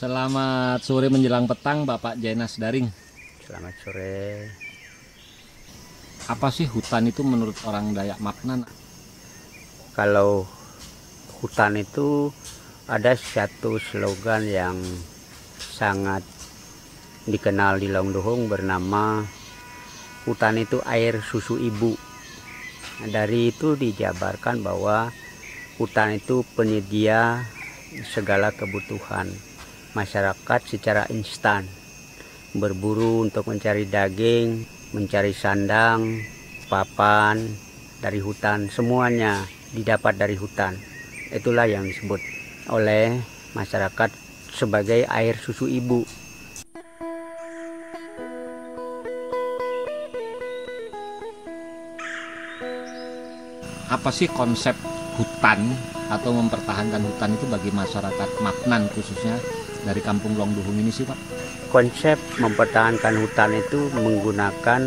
Selamat sore menjelang petang Bapak Jainas Daring. Selamat sore. Apa sih hutan itu menurut orang Dayak Maknan? Kalau hutan itu ada satu slogan yang sangat dikenal di Longdohong bernama hutan itu air susu ibu. Dari itu dijabarkan bahwa hutan itu penyedia segala kebutuhan masyarakat secara instan berburu untuk mencari daging, mencari sandang, papan dari hutan, semuanya didapat dari hutan. Itulah yang disebut oleh masyarakat sebagai air susu ibu. Apa sih konsep hutan atau mempertahankan hutan itu bagi masyarakat Maknan khususnya dari kampung Longduhung ini sih Pak? Konsep mempertahankan hutan itu menggunakan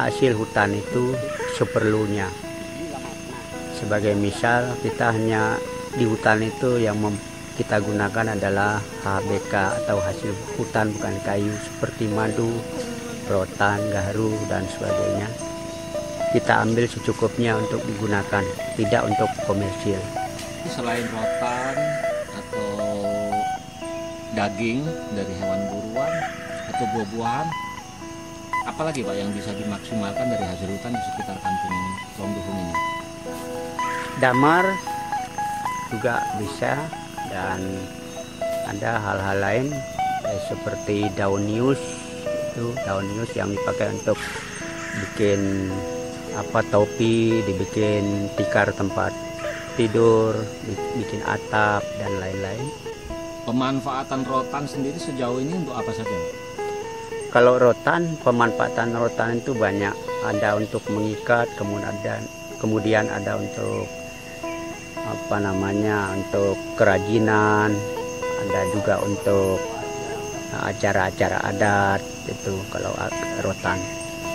hasil hutan itu seperlunya. Sebagai misal kita hanya di hutan itu yang kita gunakan adalah HBK atau hasil hutan bukan kayu seperti madu, rotan, gaharu dan sebagainya. Kita ambil secukupnya untuk digunakan, tidak untuk komersil. Selain rotan, daging dari hewan buruan atau buah-buahan. Apalagi Pak yang bisa dimaksimalkan dari hasil hutan di sekitar kampung Longduhung ini? Damar juga bisa dan ada hal-hal lain eh, seperti daun nius itu daun nius yang dipakai untuk bikin apa topi dibikin tikar tempat tidur bikin atap dan lain-lain Pemanfaatan rotan sendiri sejauh ini untuk apa saja? Kalau rotan, pemanfaatan rotan itu banyak. Ada untuk mengikat, kemudian ada, kemudian ada untuk apa namanya untuk kerajinan, ada juga untuk acara-acara adat itu kalau rotan.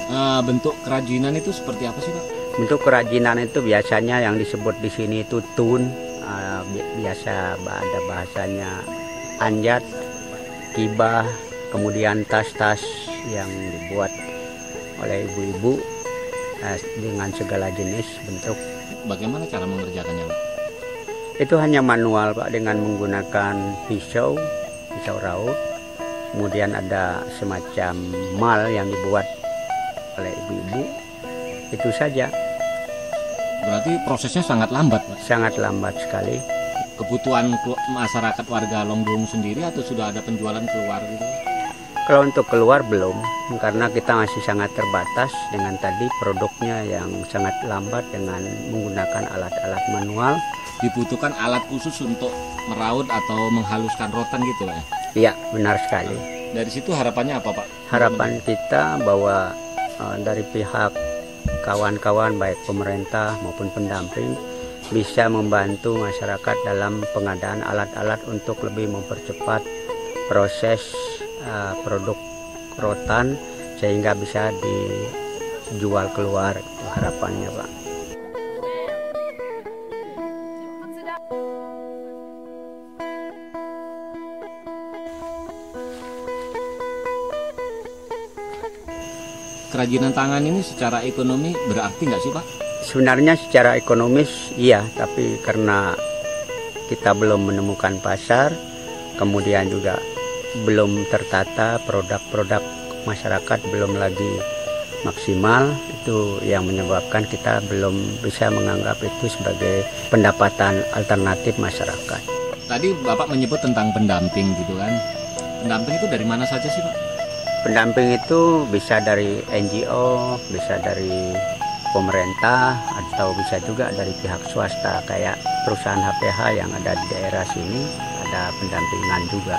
Uh, bentuk kerajinan itu seperti apa sih pak? Bentuk kerajinan itu biasanya yang disebut di sini itu tun, uh, biasa ada bahasanya anjat, kibah, kemudian tas-tas yang dibuat oleh ibu-ibu eh, dengan segala jenis bentuk. Bagaimana cara mengerjakannya? Itu hanya manual, Pak, dengan menggunakan pisau, pisau raut. Kemudian ada semacam mal yang dibuat oleh ibu-ibu. Itu saja. Berarti prosesnya sangat lambat, Pak? Sangat lambat sekali kebutuhan masyarakat warga Longdung sendiri atau sudah ada penjualan keluar gitu? Kalau untuk keluar belum, karena kita masih sangat terbatas dengan tadi produknya yang sangat lambat dengan menggunakan alat-alat manual. Dibutuhkan alat khusus untuk meraut atau menghaluskan rotan gitu ya? Iya, benar sekali. Dari situ harapannya apa Pak? Harapan kita bahwa uh, dari pihak kawan-kawan baik pemerintah maupun pendamping bisa membantu masyarakat dalam pengadaan alat-alat untuk lebih mempercepat proses uh, produk rotan sehingga bisa dijual keluar harapannya Pak. Kerajinan tangan ini secara ekonomi berarti nggak sih Pak? Sebenarnya secara ekonomis iya tapi karena kita belum menemukan pasar kemudian juga belum tertata produk-produk masyarakat belum lagi maksimal itu yang menyebabkan kita belum bisa menganggap itu sebagai pendapatan alternatif masyarakat. Tadi Bapak menyebut tentang pendamping gitu kan. Pendamping itu dari mana saja sih Pak? Pendamping itu bisa dari NGO, bisa dari pemerintah atau bisa juga dari pihak swasta kayak perusahaan HPH yang ada di daerah sini ada pendampingan juga.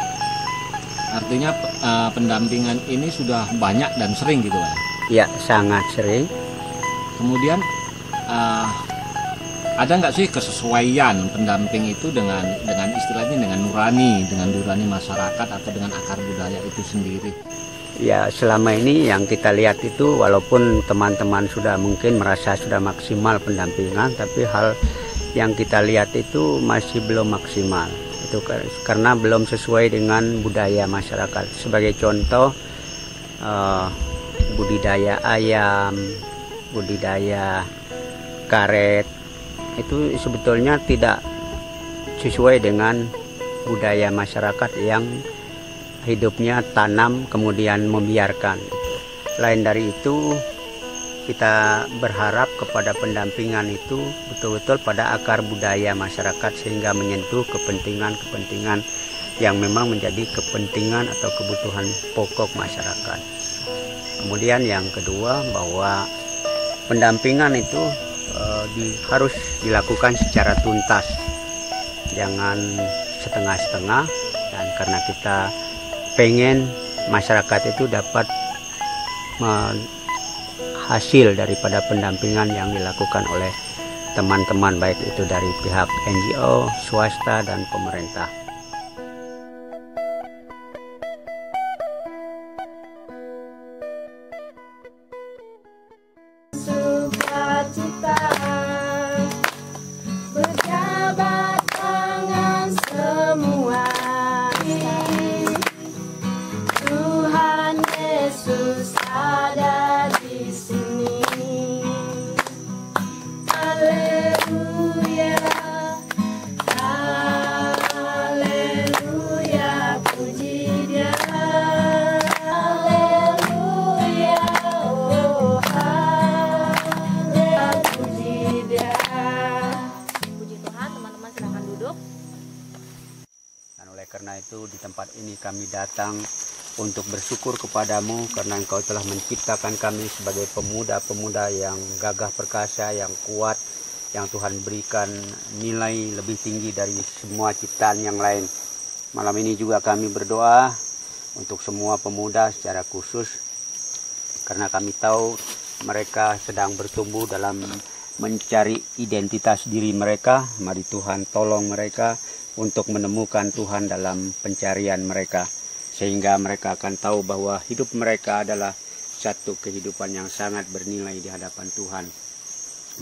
Artinya uh, pendampingan ini sudah banyak dan sering gitu kan? Ya sangat sering. Kemudian uh, ada nggak sih kesesuaian pendamping itu dengan dengan istilahnya dengan nurani dengan nurani masyarakat atau dengan akar budaya itu sendiri? Ya selama ini yang kita lihat itu walaupun teman-teman sudah mungkin merasa sudah maksimal pendampingan tapi hal yang kita lihat itu masih belum maksimal itu karena belum sesuai dengan budaya masyarakat. Sebagai contoh uh, budidaya ayam, budidaya karet itu sebetulnya tidak sesuai dengan budaya masyarakat yang hidupnya tanam kemudian membiarkan. Lain dari itu kita berharap kepada pendampingan itu betul-betul pada akar budaya masyarakat sehingga menyentuh kepentingan-kepentingan yang memang menjadi kepentingan atau kebutuhan pokok masyarakat. Kemudian yang kedua bahwa pendampingan itu e, di, harus dilakukan secara tuntas, jangan setengah-setengah dan karena kita pengen masyarakat itu dapat hasil daripada pendampingan yang dilakukan oleh teman-teman baik itu dari pihak NGO, swasta dan pemerintah. Datang untuk bersyukur kepadamu karena engkau telah menciptakan kami sebagai pemuda-pemuda yang gagah perkasa, yang kuat, yang Tuhan berikan nilai lebih tinggi dari semua ciptaan yang lain. Malam ini juga kami berdoa untuk semua pemuda secara khusus karena kami tahu mereka sedang bertumbuh dalam mencari identitas diri mereka. Mari Tuhan tolong mereka untuk menemukan Tuhan dalam pencarian mereka sehingga mereka akan tahu bahwa hidup mereka adalah satu kehidupan yang sangat bernilai di hadapan Tuhan.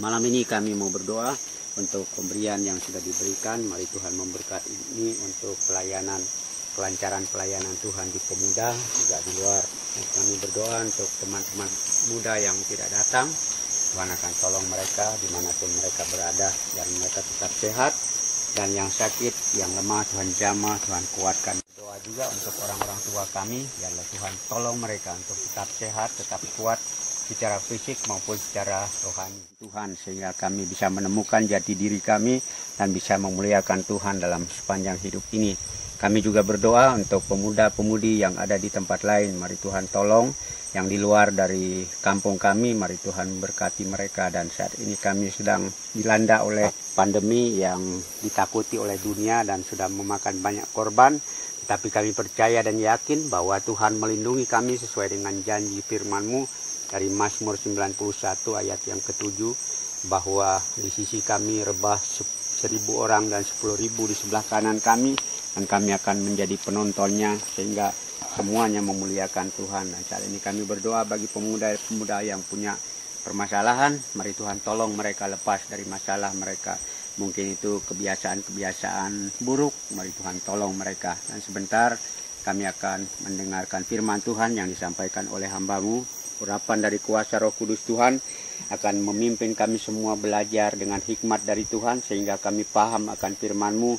Malam ini kami mau berdoa untuk pemberian yang sudah diberikan. Mari Tuhan memberkati ini untuk pelayanan kelancaran pelayanan Tuhan di pemuda juga di luar. Kami berdoa untuk teman-teman muda yang tidak datang. Tuhan akan tolong mereka di mana pun mereka berada dan mereka tetap sehat dan yang sakit, yang lemah Tuhan jamah, Tuhan kuatkan. Doa juga untuk orang-orang tua kami, ya Tuhan tolong mereka untuk tetap sehat, tetap kuat secara fisik maupun secara rohani. Tuhan sehingga kami bisa menemukan jati diri kami dan bisa memuliakan Tuhan dalam sepanjang hidup ini. Kami juga berdoa untuk pemuda-pemudi yang ada di tempat lain. Mari Tuhan tolong yang di luar dari kampung kami. Mari Tuhan berkati mereka dan saat ini kami sedang dilanda oleh pandemi yang ditakuti oleh dunia dan sudah memakan banyak korban. Tapi kami percaya dan yakin bahwa Tuhan melindungi kami sesuai dengan janji firman-Mu dari Mazmur 91 ayat yang ketujuh bahwa di sisi kami rebah seribu orang dan sepuluh ribu di sebelah kanan kami dan kami akan menjadi penontonnya sehingga semuanya memuliakan Tuhan. Dan saat ini kami berdoa bagi pemuda-pemuda yang punya permasalahan, mari Tuhan tolong mereka lepas dari masalah mereka. Mungkin itu kebiasaan-kebiasaan buruk, mari Tuhan tolong mereka. Dan sebentar kami akan mendengarkan firman Tuhan yang disampaikan oleh hambamu urapan dari kuasa roh kudus Tuhan akan memimpin kami semua belajar dengan hikmat dari Tuhan sehingga kami paham akan firman-Mu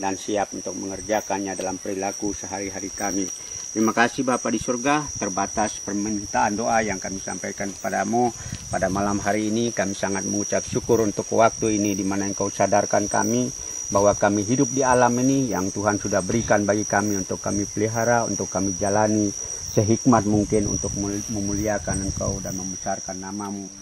dan siap untuk mengerjakannya dalam perilaku sehari-hari kami. Terima kasih Bapak di surga, terbatas permintaan doa yang kami sampaikan kepadamu pada malam hari ini. Kami sangat mengucap syukur untuk waktu ini di mana Engkau sadarkan kami bahwa kami hidup di alam ini yang Tuhan sudah berikan bagi kami untuk kami pelihara, untuk kami jalani sehikmat mungkin untuk memuliakan engkau dan membesarkan namamu.